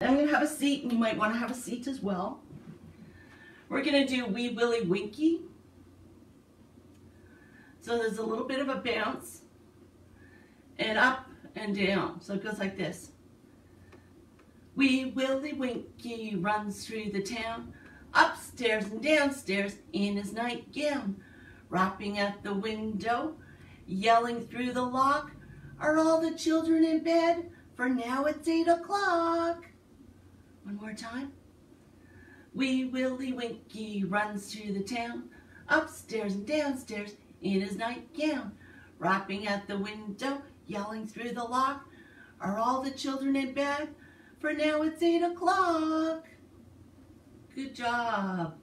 I'm going to have a seat, and you might want to have a seat as well. We're going to do Wee Willie Winkie. So there's a little bit of a bounce, and up and down. So it goes like this. Wee Willie Winkie runs through the town, upstairs and downstairs in his nightgown, rapping at the window, yelling through the lock, are all the children in bed? For now it's eight o'clock. One more time. Wee Willie Winkie runs through the town, upstairs and downstairs in his nightgown, rapping at the window, yelling through the lock, are all the children in bed? For now it's eight o'clock. Good job.